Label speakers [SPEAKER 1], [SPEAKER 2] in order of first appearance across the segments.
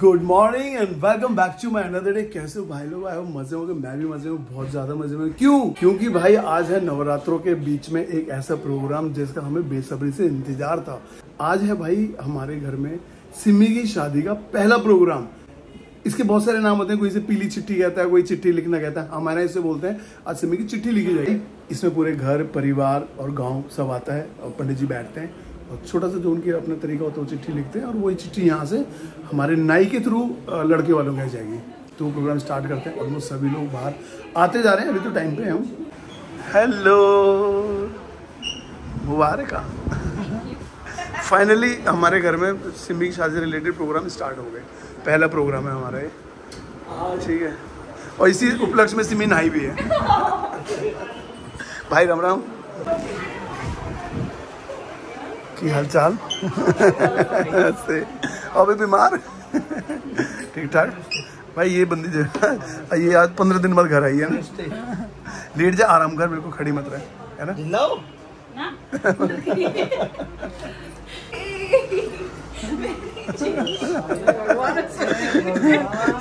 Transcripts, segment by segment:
[SPEAKER 1] Good morning and welcome back to my another day कैसे हो भाई लोग? आए हो? मज़े हो गए मैं भी मज़े हूँ। बहुत ज़्यादा मज़े में क्यों? क्योंकि भाई, आज है नवरात्रों के बीच में एक ऐसा प्रोग्राम जिसका हमें बेसब्री से इंतज़ार था। आज है भाई, हमारे घर में सिमी की शादी का पहला प्रोग्राम इसके बहुत सारे नाम होते हैं। कोई इसे पीली चिट्ठी कहता है, कोई चिट्ठी लिखना कहता है। हमारे इसे बोलते हैं, आज सिमी की चिट्ठी लिखी जाएगी। इसमें पूरे घर, परिवार और गाँव सब आता है और पंडित जी बैठते हैं। छोटा सा जो उनके अपना तरीका होता है, वो चिट्ठी लिखते हैं और वही चिट्ठी यहाँ से हमारे नाई के थ्रू लड़के वालों को जाएगी। तो प्रोग्राम स्टार्ट करते हैं। ऑलमोस्ट सभी लोग बाहर आते जा रहे हैं। अभी तो टाइम पे हम। हेलो मुबारक फाइनली हमारे घर में सिमी की शादी से रिलेटेड प्रोग्राम स्टार्ट हो गए। पहला प्रोग्राम है हमारा ये। ठीक है। और इसी उपलक्ष्य में सिमी नहाई भी है। भाई राम राम। की हालचाल? से अभी बीमार? ठीक ठाक भाई ये बंदी जो ये आज पंद्रह दिन बाद घर आई है ना? लेट जा आराम कर बिल्कुल खड़ी मत रहे है ना?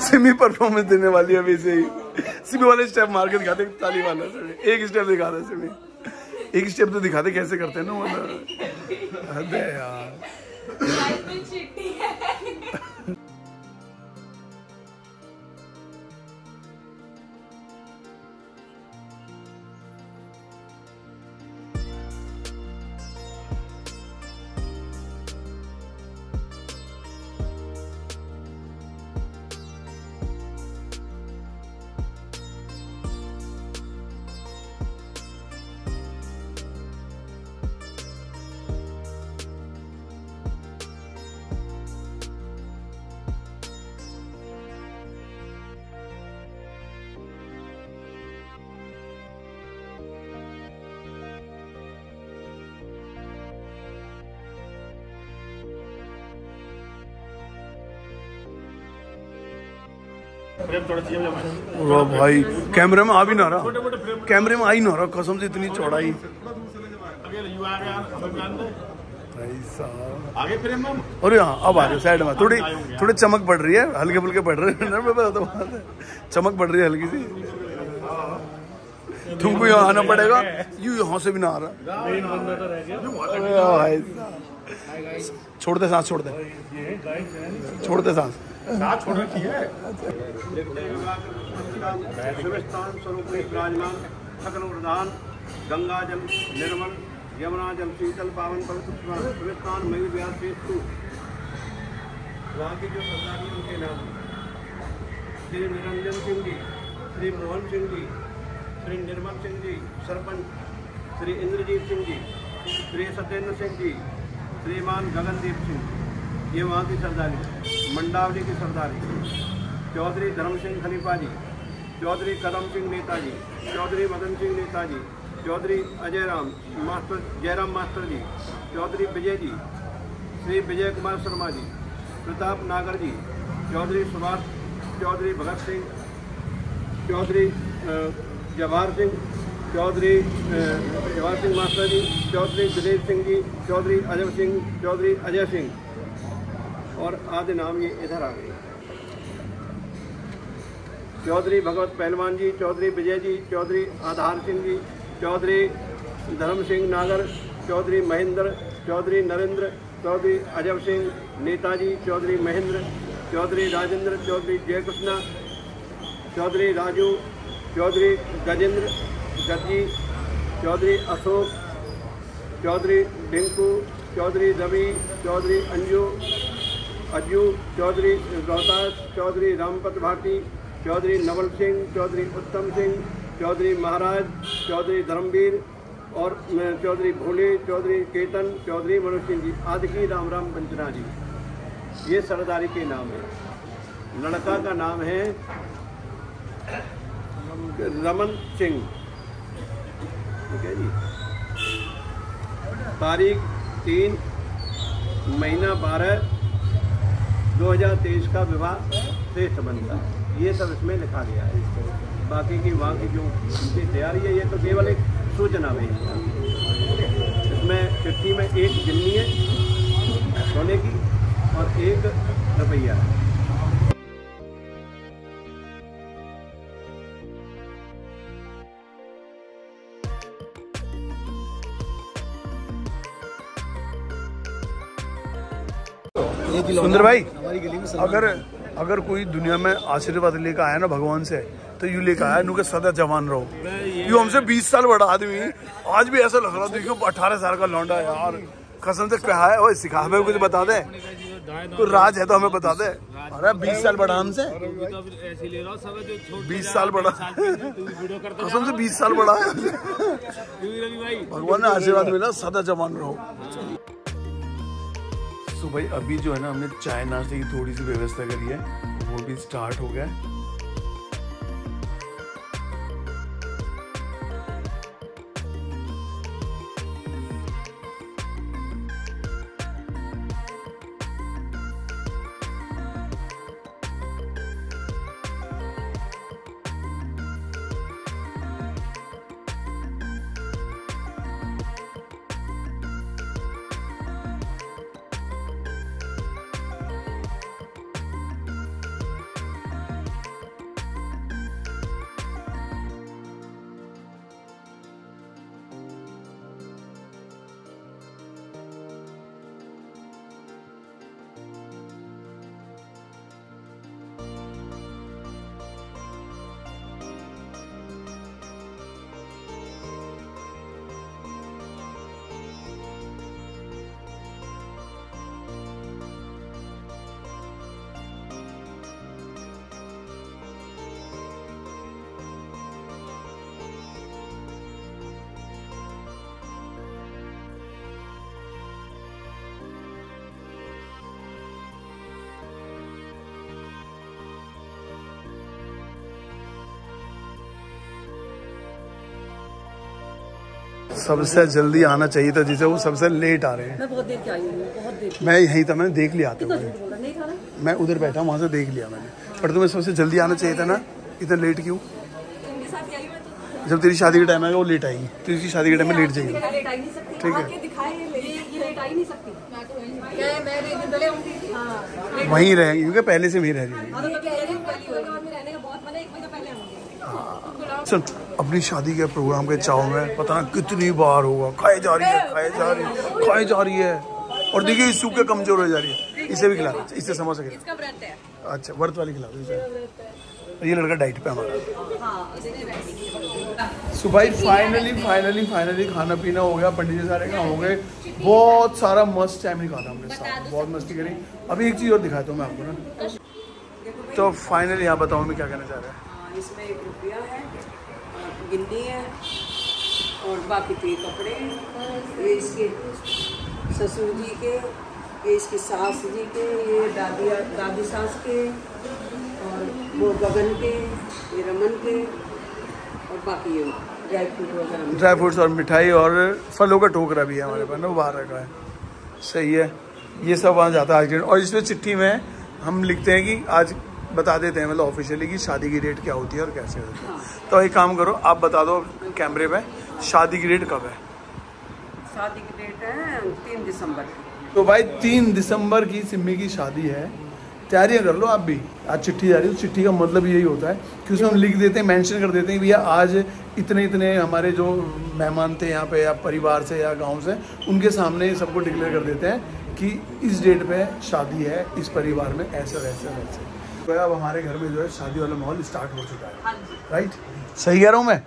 [SPEAKER 1] सिमी परफॉर्मेंस देने वाली है अभी से ही। सिमी वाले स्टेप मार के दिखाते ताली वाला एक स्टेप दिखाता है सिमी। एक स्टेप तो दिखा दे कैसे करते हैं ना वो अरे यार। ओ भाई कैमरे में आ भी ना रहा। कैमरे में आ ही ना रहा कसम से इतनी चौड़ाई।
[SPEAKER 2] आगे फ्रेम में
[SPEAKER 1] और यहाँ अब आ जाओ साइड में। थोड़ी थोड़ी चमक पड़ रही है हल्के फुल्के पड़ रहे हैं। ना मैं चमक पड़ रही है हल्की सी। तुमको यहाँ आना पड़ेगा। यू यहाँ से भी ना आ रहा। अरे भाई साहब। छोड़ दे सांस छोड़ते छोड़ते छोड़ सांस।
[SPEAKER 2] साथ छोड़ रखी है।
[SPEAKER 3] शिवस्थान स्वरूप में विराजमान सकल प्रधान गंगा जल निर्मल यमुना जल शीतल पावन पवित्र शिवस्थान मई व्यास सेतु वहाँ के जो सरदारी हैं, उनके नाम श्री निरंजन सिंह जी श्री मोहन सिंह जी श्री निर्मल सिंह जी सरपंच श्री इंद्रजीत सिंह जी श्री सत्येंद्र सिंह जी श्रीमान गगनदीप सिंह ये वहाँ की सरदारी। मंडावली की सरदारी Chaudhary Dharam Singh Khalifa ji, Chaudhary Kadam Singh Netaji Chaudhary Madan Singh Netaji Chaudhary Ajay Ram master Jairam master ji, Chaudhary Vijay ji, Shri Vijay Kumar Sharma ji, Pratap Nagar ji, Chaudhary Subhash, Chaudhary Bhagat Singh, Chaudhary Jawahar Singh, Chaudhary Jawahar Singh master ji, Chaudhary Dinesh Singh ji, Chaudhary Ajay Singh, Chaudhary Ajay Singh और आदि नाम ये इधर आ गए। चौधरी भगवत पहलवान जी, चौधरी विजय जी, चौधरी आधार सिंह जी, चौधरी धर्म सिंह नागर, चौधरी महेंद्र, चौधरी नरेंद्र, चौधरी अजब सिंह नेताजी, चौधरी महेंद्र, चौधरी राजेंद्र, चौधरी जयकृष्णा, चौधरी राजू, चौधरी गजेंद्र गजी चौधरी अशोक, चौधरी डिंकू, चौधरी रवि, चौधरी अंजू अज्जू चौधरी रोहतास चौधरी रामपत भाटी, चौधरी नवल सिंह, चौधरी उत्तम सिंह, चौधरी महाराज, चौधरी धर्मवीर और चौधरी भोले, चौधरी केतन, चौधरी मनोज सिंह जी, आदि की राम राम पंचना जी। ये सरदारी के नाम है। लड़का का नाम है रमन सिंह। ठीक है जी। तारीख तीन, महीना बारह 2023 का विवाह श्रेष्ठ बनता ये सब इसमें लिखा गया है। बाकी की वहाँ की जो उनकी तैयारी है, ये तो केवल एक सूचना है। इसमें चिट्ठी में एक गिन्नी है, सोने की, और एक रुपया है।
[SPEAKER 1] सुंदर भाई अगर अगर कोई दुनिया में आशीर्वाद लेकर आया ना भगवान से तो यू लेकर आया नु के सदा जवान रहो। यू हमसे 20 साल बड़ा आदमी आज भी ऐसा लग रहा देखो 18 साल का लौंडा है यार। कसम से कहा है ओए सिखा हमें कुछ बता दे। तो राज है तो हमें बता दे। अरे 20 साल बड़ा हमसे।
[SPEAKER 2] छोड़
[SPEAKER 1] 20 साल बड़ा। कसम से 20 साल बड़ा है। भगवान ने आशीर्वाद मिला सदा जवान रहो। सो भाई अभी जो है ना हमने चाय नाश्ते की थोड़ी सी व्यवस्था करी है, वो भी स्टार्ट हो गया है। सबसे जल्दी आना चाहिए था जिसे वो सबसे लेट आ रहे हैं।
[SPEAKER 4] मैं बहुत देर के आई हूँ बहुत देर
[SPEAKER 1] मैं यहीं था मैंने देख लिया आते हुए
[SPEAKER 4] खाना
[SPEAKER 1] मैं उधर बैठा वहाँ से देख लिया मैंने। पर तुम्हें सबसे जल्दी आना चाहिए था ना? इतना लेट क्यों?
[SPEAKER 4] उनके साथ आई मैं तो
[SPEAKER 1] जब तेरी शादी का टाइम आएगा वो लेट आएगी। तेरी शादी के टाइम में लेट जाएगी।
[SPEAKER 4] मैं लेट आई नहीं सकती।
[SPEAKER 1] ठीक है।
[SPEAKER 4] आके दिखाए ये ये ये लेट आई नहीं सकती। क्या है, हाँ।
[SPEAKER 1] वहीं रहेंगे क्योंकि पहले से वहीं रह रही है। सुन अपनी शादी के प्रोग्राम के चाव में पता ना कितनी बार होगा। खाए जा रही है खाए जा रही है खाए जा रही है। और देखिए इस सूखे कमज़ोर हो जा रही है। इसे भी खिला दो, इससे समोसा खिला
[SPEAKER 4] इसका व्रत है।
[SPEAKER 1] अच्छा व्रत वाली खिला दो ये लड़का डाइट पे हमारा।
[SPEAKER 4] हाँ
[SPEAKER 1] सो भाई फाइनली फाइनली फाइनली खाना पीना हो गया पंडित जी सारे काम हो गए। बहुत सारा मस्त टाइम निकाला हमने साथ बहुत मस्ती करी। अभी एक चीज़ और दिखाता हूँ मैं आपको ना। तो फाइनली यहाँ बताओ मैं क्या कहना चाह रहा हाँ,
[SPEAKER 5] इसमें एक रुपया है गिन्नी है, और बाकी के कपड़े हैं। ये इसके ससुर जी के, ये इसकी सास जी के, ये दादी दादी सास के, और वो गगन के, ये रमन के, और बाकी ये ड्राई
[SPEAKER 1] फ्रूट्स और मिठाई और फलों का टोकरा भी है हमारे पास ना, वो बाहर रखा है। सही है। ये सब वहाँ जाता है आज और इसमें चिट्ठी में हम लिखते हैं कि आज बता देते हैं मतलब ऑफिशियली कि शादी की डेट क्या होती है और कैसे होती है। तो एक काम करो आप बता दो कैमरे पे शादी की डेट कब है?
[SPEAKER 5] शादी की डेट है तीन दिसंबर की।
[SPEAKER 1] तो भाई तीन दिसंबर की सिम्मी की शादी है। तैयारियाँ कर लो आप भी। आज चिट्ठी जा रही है तो चिट्ठी का मतलब यही होता है कि उसमें हम लिख देते हैं मेंशन कर देते हैं भैया आज इतने इतने हमारे जो मेहमान थे यहाँ पे या परिवार से या गाँव से उनके सामने सबको डिक्लेयर कर देते हैं कि इस डेट पे शादी है इस परिवार में ऐसा वैसे वैसे। तो अब हमारे घर में जो है शादी वाला माहौल स्टार्ट हो चुका है। राइट सही कह रहा हूँ मैं?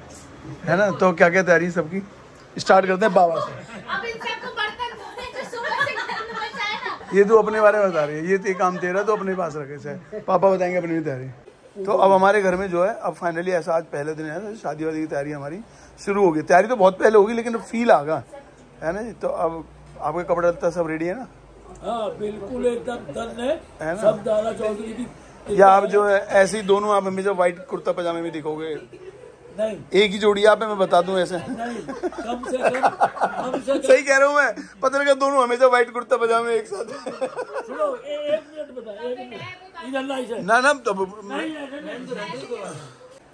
[SPEAKER 1] है ना? तो क्या क्या तैयारी सबकी? स्टार्ट करते हैं बाबा से।
[SPEAKER 6] अब इन सबको बर्तन धोने सुबह से घर में बचाए ना।
[SPEAKER 1] ये तो अपने बारे में बता रही है। ये तो काम तेरा तो अपने पास रखे से। पापा बताएँगे अपनी भी तैयारी। तो अब हमारे घर में जो है अब फाइनली ऐसा आज पहले दिन है ना शादी वादी की तैयारी हमारी शुरू होगी। तैयारी तो बहुत पहले होगी लेकिन फील आगा है ना जी? तो अब आपका कपड़ा सब रेडी है ना?
[SPEAKER 2] हाँ बिल्कुल एकदम डन है।
[SPEAKER 1] है ना?
[SPEAKER 2] सब दादा चौधरी की
[SPEAKER 1] या आप जो है ऐसे ही दोनों आप हमेशा व्हाइट कुर्ता पजामे में दिखोगे
[SPEAKER 2] नहीं
[SPEAKER 1] एक ही जोड़ी आप है मैं बता दूँ ऐसे
[SPEAKER 2] नहीं कम से कम कम से कम
[SPEAKER 1] सही कह रहा हूँ मैं पता लगा दोनों हमेशा व्हाइट कुर्ता पजामे एक साथ
[SPEAKER 2] सुनो एक मिनट बता एक मिनट
[SPEAKER 1] ना ना तब
[SPEAKER 2] नहीं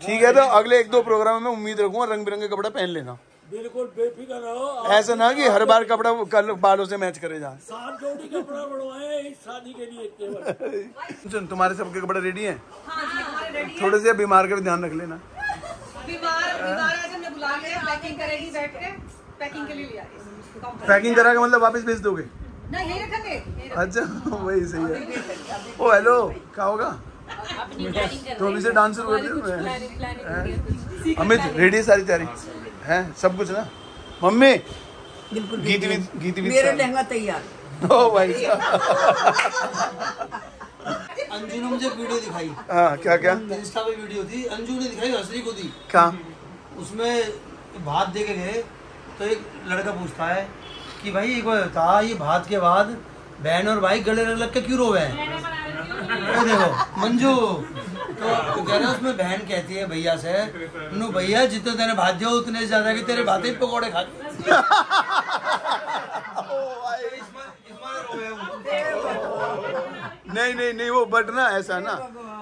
[SPEAKER 1] ठीक है तो अगले एक दो प्रोग्राम में उम्मीद रखूँगा रंग बिरंगे कपड़ा पहन लेना
[SPEAKER 2] बिल्कुल बेफिक्र रहो
[SPEAKER 1] ऐसा ना कि हर बार कपड़ा कल बालों से मैच करे जाए।
[SPEAKER 2] कपड़ा बनवाए इस शादी के लिए केवल।
[SPEAKER 1] सुन तुम्हारे सबके कपड़े रेडी हैं?
[SPEAKER 4] हाँ जी
[SPEAKER 1] थोड़े से बीमार का भी ध्यान रख लेना।
[SPEAKER 4] बीमार बीमार आज हमने बुला लिया पैकिंग करेगी बैठ के। पैकिंग के लिए लिया
[SPEAKER 1] पैकिंग करा के मतलब वापस भेज दोगे?
[SPEAKER 5] रखेंगे।
[SPEAKER 1] अच्छा वही सही है। ओ हेलो क्या होगा? तो अभी से डांस शुरू कर अमित रेडी है सारी तैयारी? है? सब कुछ ना? मम्मी
[SPEAKER 5] बिल्कुल
[SPEAKER 1] गीत विद गीत विद
[SPEAKER 5] मेरा लहंगा तैयार।
[SPEAKER 1] ओ भाई
[SPEAKER 7] अंजू ने मुझे वीडियो दिखाई।
[SPEAKER 1] हाँ क्या क्या?
[SPEAKER 7] इंस्टा पे वीडियो थी। अंजू ने दिखाई हसरी को दी।
[SPEAKER 1] क्या?
[SPEAKER 7] उसमें भात दे के गए। तो एक लड़का पूछता है कि भाई एक बार बता ये भात के बाद बहन और भाई गले लग लग के क्यों रोवे हैं। वो देखो मंजू। तो कह रहे उसमें बहन कहती है भैया से नु भैया जितने तेने भात दिया उतने ज़्यादा कि तेरे भाते ही पकौड़े खा वो।
[SPEAKER 1] नहीं नहीं नहीं वो बट ना ऐसा ना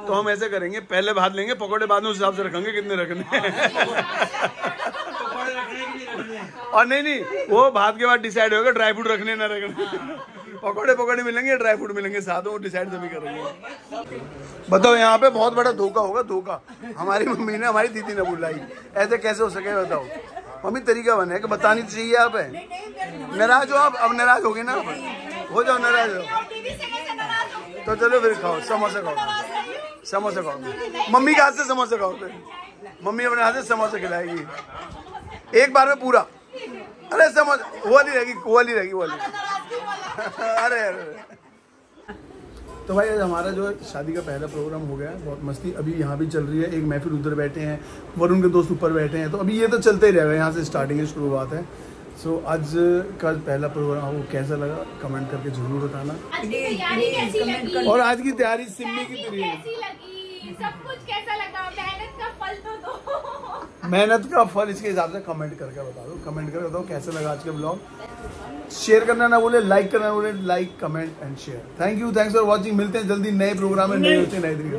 [SPEAKER 1] तो हम ऐसे करेंगे पहले भात लेंगे पकौड़े बाद में उस हिसाब से रखेंगे कितने रखने हैं।
[SPEAKER 7] हैं।
[SPEAKER 1] और नहीं नहीं वो भात के बाद डिसाइड होगा ड्राई फ्रूट रखने ना रखने पकौड़े पकौड़े मिलेंगे ड्राई फ्रूट मिलेंगे, साथ में डिसाइड तभी करेंगे बताओ, यहाँ पे बहुत बड़ा धोखा होगा, धोखा। हमारी मम्मी ने हमारी दीदी ने बुलाई ऐसे कैसे हो सके बताओ? मम्मी, तरीका बने कि बतानी तो चाहिए आप है। नाराज़ हो आप? अब नाराज़ हो गए ना हो जाओ, नाराज़ हो। तो चलो फिर खाओ, समोसा खाओ। समोसा खाओ। मम्मी के हाथ से समोसा खाओ मम्मी अपने हाथ से समोसा खिलाएगी। एक बार में पूरा। अरे समोसा, वो वाली रहेगी, वो वाली रहेगी, वो वाली। अरे अरे। तो भाई आज हमारा जो शादी का पहला प्रोग्राम हो गया है बहुत मस्ती। अभी यहाँ भी चल रही है एक महफिल उधर बैठे हैं वरुण के दोस्त ऊपर बैठे हैं। तो अभी ये तो चलते ही रहेगा यहाँ से स्टार्टिंग की शुरुआत है। सो आज का पहला प्रोग्राम आपको कैसा लगा? कमेंट करके ज़रूर बताना।
[SPEAKER 6] आज की तैयारी कैसी लगी
[SPEAKER 1] और आज की तैयारी सिम्मी की
[SPEAKER 6] तैयारी
[SPEAKER 1] तैयारी
[SPEAKER 6] कैसी लगी? सब कुछ कैसा लगा मेहनत का फल तो दो
[SPEAKER 1] मेहनत का फल इसके हिसाब से कमेंट करके बता दो। कमेंट करके बताओ कैसे लगा आज के ब्लॉग शेयर करना ना बोले लाइक करना बोले like comment and share thank you thanks for watching मिलते हैं जल्दी नए प्रोग्राम में, नए होते नए से।